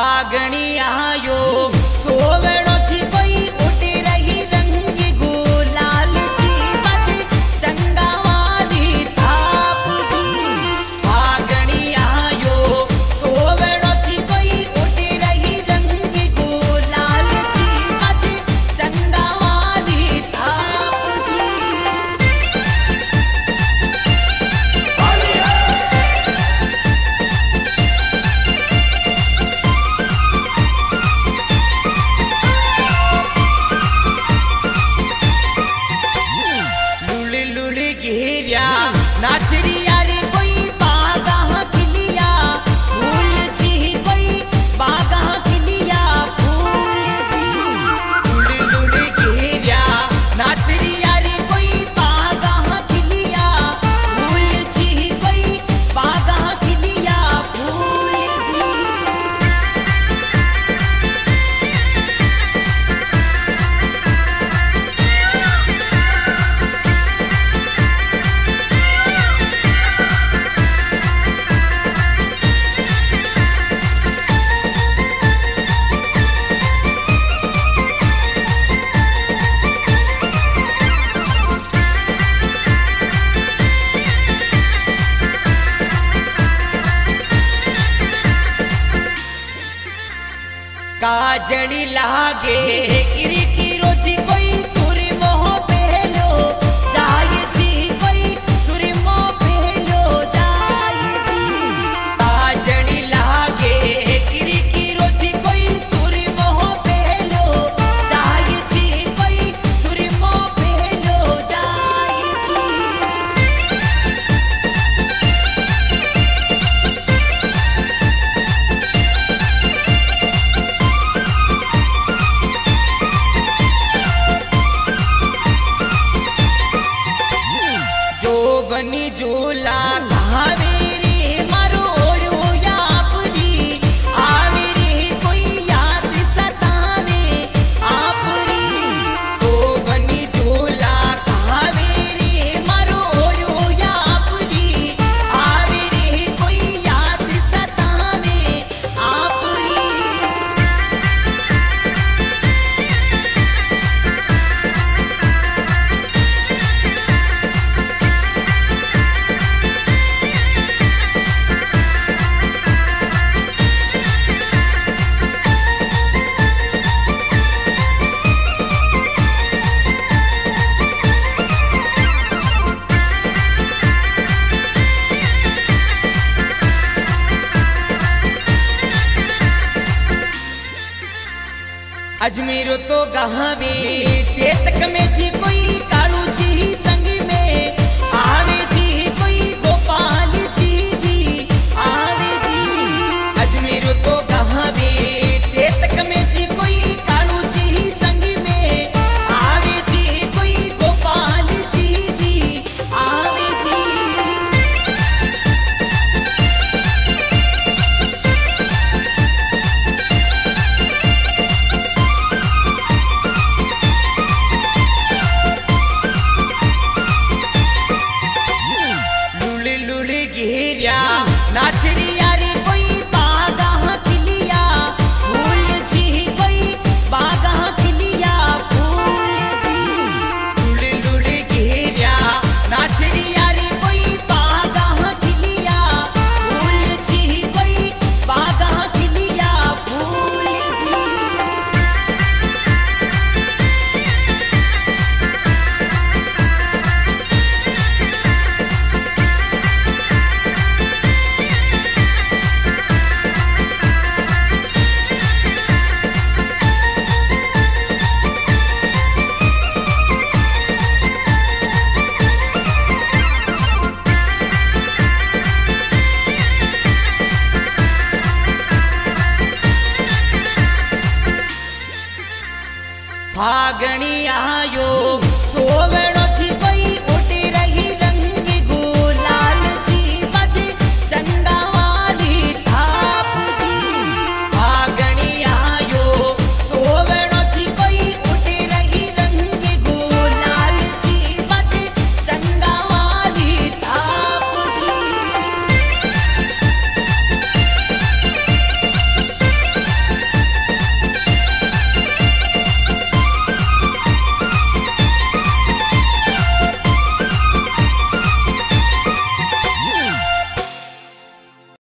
ஆகணியாயோ சோவன जड़ी लागे गिरी पानी झूला अजमेर तो गहावे चेतक में जी कोई